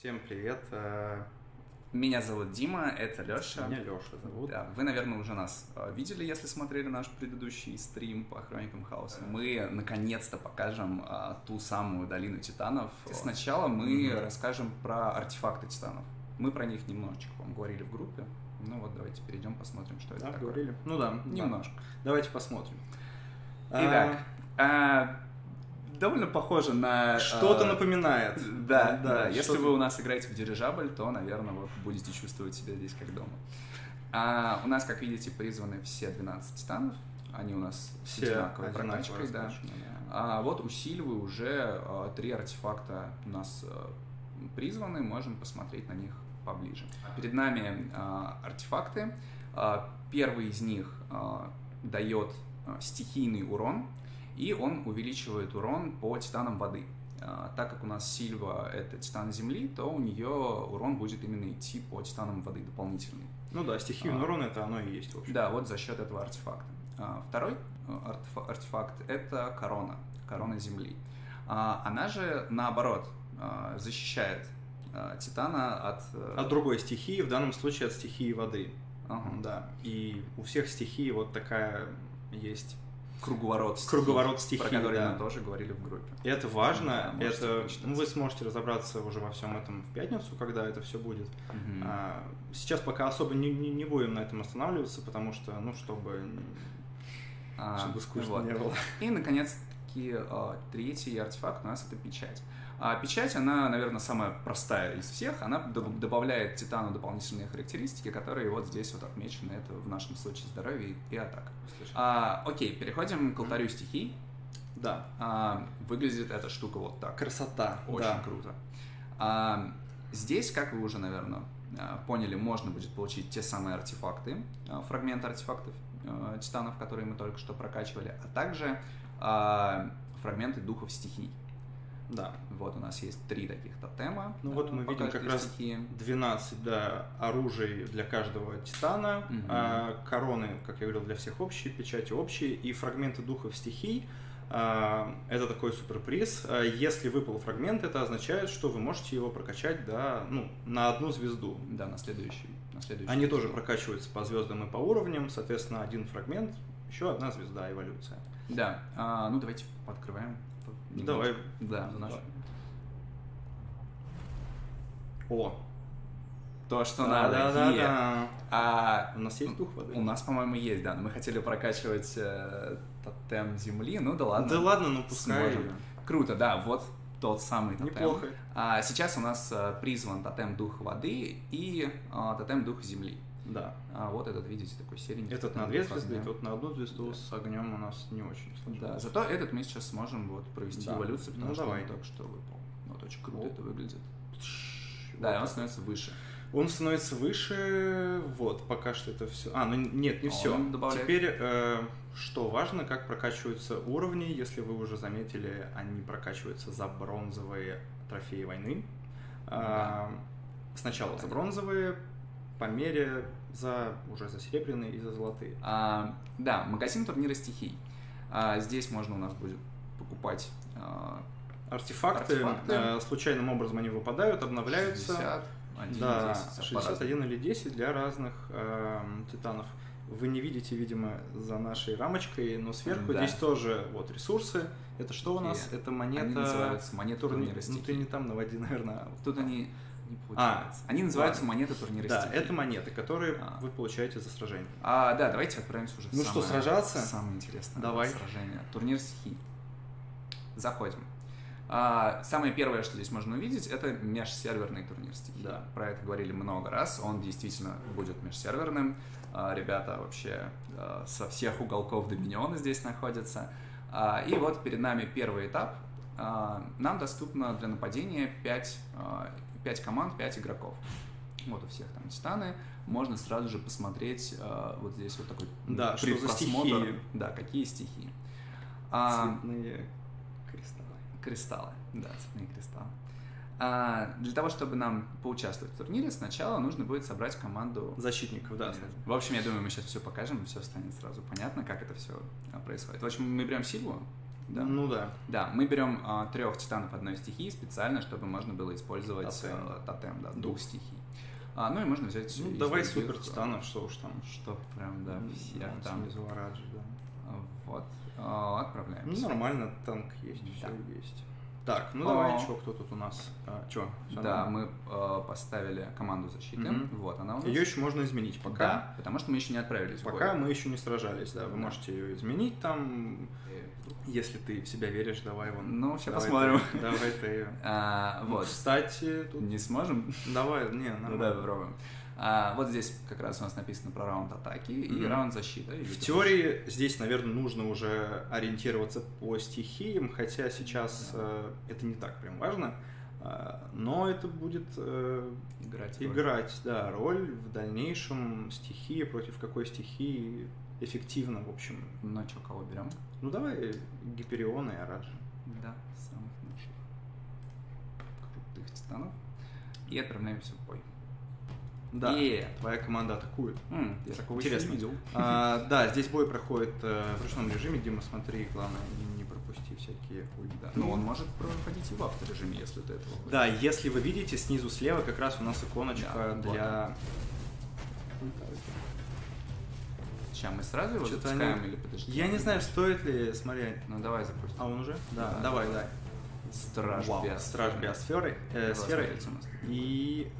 Всем привет. э, Меня зовут Дима, это Лёша. Меня Леша зовут. Да, вы, наверное, уже нас э, видели, если смотрели наш предыдущий стрим по Хроникам Хаоса. Мы наконец-то покажем э, ту самую долину титанов. Сначала мы Мгм. расскажем про артефакты титанов. Мы про них немножечко вам говорили в группе. Ну вот давайте перейдем, посмотрим, что это Да, такое. говорили? Ну да. да. Немножко. Давайте посмотрим. Итак, э, довольно похоже на... А, э, Что-то напоминает. Да, да. Если что-то- вы у нас играете в дирижабль, то, наверное, вот будете чувствовать себя здесь как дома. А, у нас, как видите, призваны все 12 титанов. Они у нас все одинаково прокачкой, да. да. А вот у Сильвы уже а, три артефакта у нас а, призваны, можем посмотреть на них поближе. Перед нами а, артефакты. А, Первый из них а, дает а, стихийный урон, и он увеличивает урон по титанам воды. А, Так как у нас Сильва это титан земли, то у нее урон будет именно идти по титанам воды дополнительный. Ну да, стихийный А. урон это оно и есть, в общем. Да, вот за счет этого артефакта. А, Второй э, артефа- артефакт это корона, корона Земли. А, Она же наоборот защищает Титана от. э, От другой стихии, в данном случае от стихии воды. ага, Да. И у всех стихий вот такая есть. Круговорот стихий, Круговорот стихий, про который да. мы тоже говорили в группе. И это важно, Да, это ну, вы сможете разобраться уже во всем этом в пятницу, когда это все будет. Мгм. А, Сейчас пока особо не, не, не будем на этом останавливаться, потому что, ну, чтобы, А, чтобы скучно вот. не было. И, наконец-таки, э, третий артефакт у нас это печать. А печать, она, наверное, самая простая из всех. Она доб- добавляет Титану дополнительные характеристики, которые вот здесь вот отмечены. Это в нашем случае здоровье и атака. А, окей, переходим к алтарю стихий. Да, А, выглядит эта штука вот так. красота. Очень да. круто. А, здесь, как вы уже, наверное, а, поняли, можно будет получить те самые артефакты, а, фрагменты артефактов а, титанов, которые мы только что прокачивали, а также фрагменты духов стихий. Да. Вот у нас есть три таких тотема. Ну вот мы видим как раз стихии. 12 да, оружий для каждого титана, а, короны, как я говорил, для всех общие, печати общие, и фрагменты духов стихий. а, Это такой суперприз. А, Если выпал фрагмент, это означает, что вы можете его прокачать да, ну, на одну звезду. Да, на следующий. На следующий Они тоже звезду. прокачиваются по звездам и по уровням, соответственно, один фрагмент, еще одна звезда, эволюция. Да. А, ну давайте подкрываем. Давай. Да, наш-. О, То, что да, надо. да, да, да. А, У нас есть дух воды? У нас, по-моему, есть, да, но мы хотели прокачивать э, тотем земли, ну да ладно. Да ладно, ну пускай. Сможем. Круто, да, вот тот самый тотем. Неплохо. А сейчас у нас э, призван тотем духа воды и э, тотем духа земли. Да. А вот этот, видите, такой серенький. Этот на две звезды, огня. тот на одну звезду Да. с огнем у нас не очень сложно. Да, зато этот мы сейчас сможем вот провести Да. эволюцию, потому Ну, что давай. он только что выпал. Вот очень круто Оп. это выглядит. Вот Да, и он становится выше. Он становится выше, вот, пока что это все. А, ну нет, не Он все. добавляет- Теперь, э, что важно, как прокачиваются уровни, если вы уже заметили, они прокачиваются за бронзовые трофеи войны. А, Сначала за бронзовые, по мере за уже за серебряные и за золотые. А, да, магазин турнира стихий. А, здесь можно у нас будет покупать а, Артефакты, Артефакты. э, случайным образом они выпадают, обновляются. 60, 1, да, 10, по-разному. 61 или 10 для разных эм, титанов. Вы не видите, видимо, за нашей рамочкой, но сверху Да. здесь тоже вот ресурсы. Это что у нас? И Это монета. Они называются монеты турни- турнира Ну стихий. ты не там наводи, наверное. Тут они не получается. они называются ладно. монеты турнира Да, стихий. это монеты, которые А. вы получаете за сражение. А, да, давайте отправимся уже в Ну что, самое, сражаться? самое интересное Давай. сражение. Турнир стихий. Заходим. А, самое первое, что здесь можно увидеть, это межсерверный турнир стихий. Да. Про это говорили много раз. Он действительно будет межсерверным. А, ребята вообще а, со всех уголков Доминиона здесь находятся. А, и вот перед нами первый этап. А, нам доступно для нападения 5, 5 команд, 5 игроков. Вот у всех там титаны. Можно сразу же посмотреть а, вот здесь вот такой Да, что за стихии. Да, какие стихии. А, Цветные кристаллы. Кристаллы, да, цветные кристаллы. А, для того, чтобы нам поучаствовать в турнире, сначала нужно будет собрать команду. Защитников, да. В общем, я думаю, мы сейчас все покажем, все станет сразу понятно, как это все происходит. В общем, мы берем Сильву. Да. Ну да. Да, мы берем а, трех титанов одной стихии специально, чтобы можно было использовать Тотем. э, тотем, да, двух стихий. А, ну и можно взять Ну, давай супер титанов, что уж там. Что прям, да, всех Ну, там. снизу Араджи, да. Вот. А, Ну, Отправляемся. нормально, танк есть, все Да. есть. Так, ну А. давай, что, кто тут у нас? А, чё? Да, мы э, поставили команду защиты. Мгм. Вот она у нас. Ее еще можно изменить пока. Да, потому что мы еще не отправились в бой. Пока мы еще не сражались, да. Вы Да. можете ее изменить там, если ты в себя веришь, давай вон. Ну, сейчас давай посмотрим. ты- давай ты. А, Ну, вот. Кстати, тут Не сможем? давай, не, Ну нормально. попробуем. А, вот здесь как раз у нас написано про раунд атаки и Мгм. раунд защиты. В теории здесь, наверное, нужно уже ориентироваться по стихиям, хотя сейчас э, это не так прям важно, А, но это будет э, играть. роль. играть, да, роль в дальнейшем стихии против какой стихии эффективно, в общем. Ну что, кого берем? Ну давай Гипериона и Араджи. Да, самых наших крутых титанов. И отправляемся в бой. Да, И- твоя команда атакует. М, я такого еще Интересно. не видел. А, да, здесь бой проходит э, в ручном режиме. Дима, смотри, главное, не, пропусти всякие хуй. Да. Но он может проходить и в авторежиме, если ты этого хочешь. Да, если вы видите, снизу слева как раз у нас иконочка вот для... Сейчас мы сразу его Чё-то запускаем они- или подожди? Я не знаю, стоит ли, смотри... Ну давай запустим. А он уже? Да, Да. давай, да. Страж Вау, биосферы. Страж биосферы. э, Давай сферы. И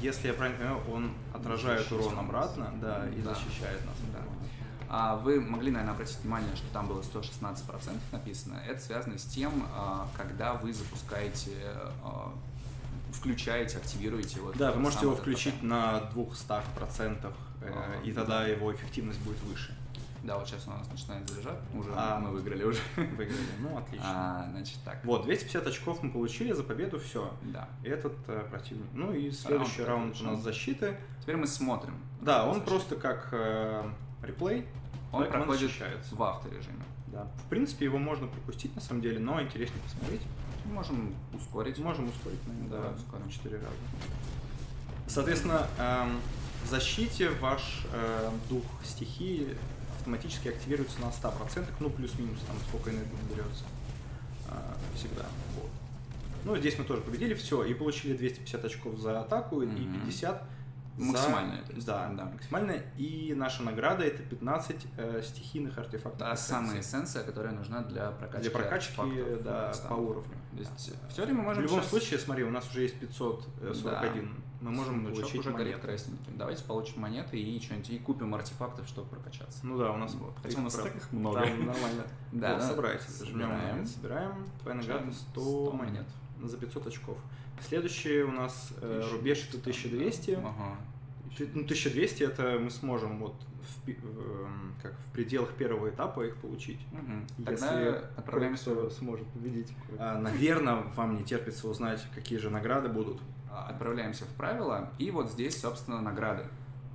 если я правильно понимаю, он отражает урон обратно, да, и Да. защищает нас. Да. А вы могли, наверное, обратить внимание, что там было 116% написано. Это связано с тем, а, когда вы запускаете, а, включаете, активируете вот Да, вы можете его включить на 200%, э, Ага, и тогда его эффективность будет выше. Да, вот сейчас у нас начинает заряжать. Уже А. мы выиграли уже. Выиграли. Ну, отлично. А, значит так. Вот, 250 очков мы получили за победу, все. Да. Этот э, противник. Ну и следующий Раунд раунд у нас защиты. Теперь мы смотрим. Да, он Защита. просто как э, реплей. Он проходит защищается. в авторежиме. Да. В принципе, его можно пропустить на самом деле, но интереснее посмотреть. Можем ускорить. Можем ускорить, наверное, Давай да, ускорим. в 4 раза. Соответственно, эм, в защите ваш э, дух стихии автоматически активируется на 100%, ну плюс-минус, там сколько энергии наберется э, всегда. Вот. Ну, здесь мы тоже победили, все, и получили 250 очков за атаку и Мгм. 50 за- Максимальная, то есть, Да, да. максимальная. И наша награда это 15 э, стихийных артефактов. Эссенций. самая эссенция, которая нужна для прокачки Для прокачки, да, по уровню. То есть в теории мы можем В любом щас- случае, смотри, у нас уже есть 541. Мы можем получить уже монеты. красненьким. Давайте получим монеты и что-нибудь и купим артефактов, чтобы прокачаться. Ну да, у нас Вот. Хотя у нас так их много. Там нормально. Да, Вот, собрать. Собираем. монет, собираем. Твоя награда Получаем 100 100 монет. За 500 очков. Следующий у нас э, 1200, рубеж это 1200. Ага. Ну, 1200 это мы сможем вот в, эм, как в пределах первого этапа их получить. Если Тогда отправляемся, сможет победить. наверное, вам не терпится узнать, какие же награды будут. А, отправляемся в правила, и вот здесь, собственно, награды.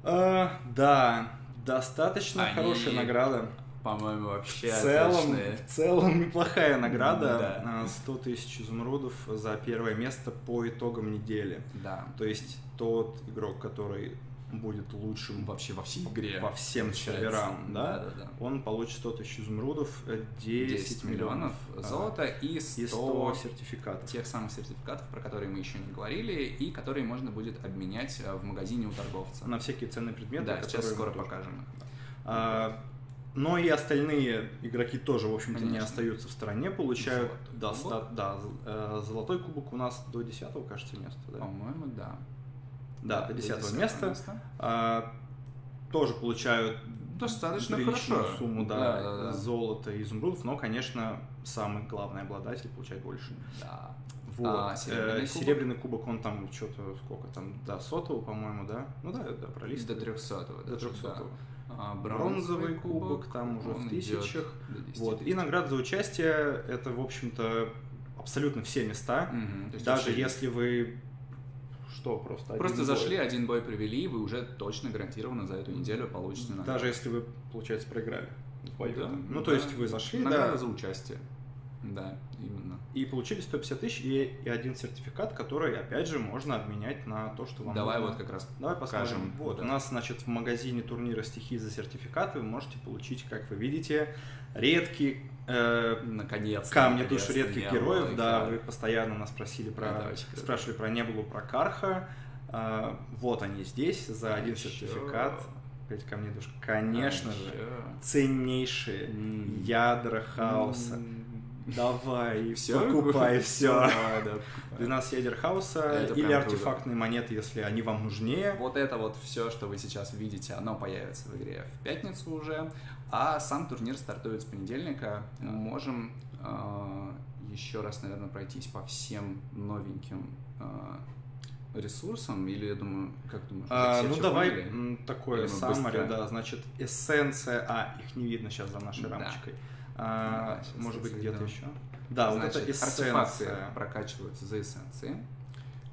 А, да, достаточно Они хорошая награда. По-моему, В вообще целом, отличные. в целом неплохая награда. Да. А, 100 тысяч изумрудов за первое место по итогам недели. Да. То есть тот игрок, который будет лучшим Вообще во всей игре. по всем получается. серверам, да, Да, да, да. он получит 100 тысяч изумрудов, э, 10, 10 миллионов а, золота и 100, и 100 сертификатов. тех самых сертификатов, про которые мы еще не говорили, и которые можно будет обменять э, в магазине у торговца. На всякие ценные предметы, да, сейчас скоро тоже- покажем их. А, но и остальные игроки тоже, в общем-то, не Конечно. остаются в стороне, получают Золотой до кубок. 100 да, э, золотой кубок у нас до 10 кажется, места, да? По-моему, да. Да, до 10 10 места. А, тоже получают Достаточно хорошо. сумму да, Да, да, да. золота и изумрудов, но, конечно, самый главный обладатель получает больше. Да. Вот. А серебряный Э, кубок? серебряный кубок, он там что-то, сколько там, до сотого, по-моему, да? Ну да, да, До пролистывай. 300 До 300 А, Бронзовый кубок, там уже в тысячах. идет до 10 Вот. И награда за участие это, в общем-то, абсолютно все места. Есть Даже если вы что, просто один Просто бой. зашли, один бой провели, вы уже точно гарантированно за эту неделю получите награду. Даже если вы, получается, проиграли в бою. Да, ну, да. то есть вы зашли, Награда да, за участие. Да, именно. И получили 150 тысяч и, и один сертификат, который, опять же, можно обменять на то, что вам Давай нужно. вот как раз Давай посмотрим. покажем. Вот, Да. у нас, значит, в магазине турнира стихи за сертификат вы можете получить, как вы видите, редкие э, наконец камни души редких героев. Да, вы постоянно нас просили про, круто. спрашивали про Небулу, про Карха. А, вот они здесь за один Еще. сертификат. Пять камней душ. Конечно А же, еще. ценнейшие ядра хаоса. М. Давай, Всё? покупай все. Давай, да, покупай. 12 ядер хаоса Это или артефактные монеты, если они вам нужнее. Вот это вот все, что вы сейчас видите, оно появится в игре в пятницу уже, а сам турнир стартует с понедельника. Да. Можем еще раз, наверное, пройтись по всем новеньким э, ресурсам, или, я думаю, как думаешь, А, все ну давай поняли? такое быстро? да, значит, эссенция, а, их не видно сейчас за нашей Да. рамочкой. А, Да, может быть, где-то зайду. еще. Да, вот Значит, это артефакты эссенция прокачиваются за эссенции.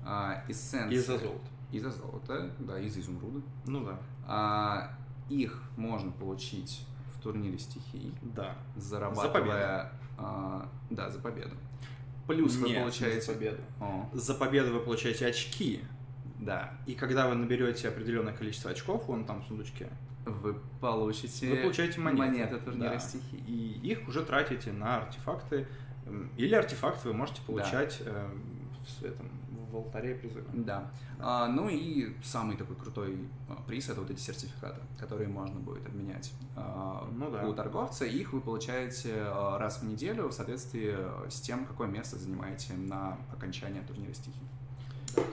А, эссенции из-за золота. Из-за золота, да, из изумруда. Ну да, А, их можно получить в турнире стихий. да. зарабатывая... а, да, за победу. Плюс вы Нет, не получаете... за победу. О, За победу вы получаете очки, да. и когда вы наберете определенное количество очков, вон там в сундучке, Вы получите... вы получаете монеты. монеты турнира Да. стихий. И их уже тратите на артефакты. Или артефакты вы можете получать э, в этом в алтаре призыва. Да. А, ну и самый такой крутой а, приз это вот эти сертификаты, которые можно будет обменять а, Ну да. у торговца. Их вы получаете а, раз в неделю в соответствии с тем, какое место занимаете на окончание турнира стихий.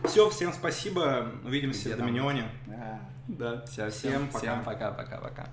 Все, всем спасибо. Увидимся Где в? Доминионе. Да, все, Всем всем пока. пока-пока-пока.